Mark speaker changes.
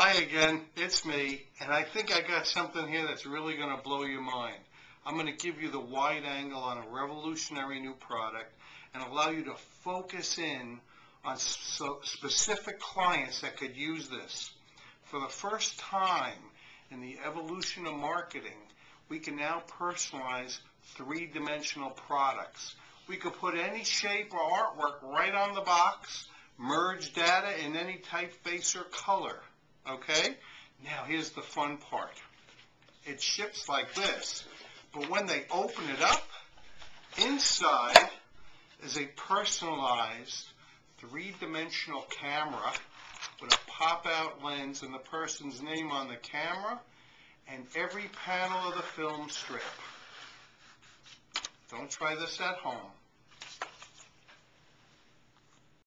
Speaker 1: Hi again, it's me, and I think I got something here that's really going to blow your mind. I'm going to give you the wide angle on a revolutionary new product and allow you to focus in on so specific clients that could use this. For the first time in the evolution of marketing, we can now personalize three-dimensional products. We could put any shape or artwork right on the box, merge data in any typeface or color. Okay? Now here's the fun part. It ships like this, but when they open it up, inside is a personalized three-dimensional camera with a pop-out lens and the person's name on the camera and every panel of the film strip. Don't try this at home.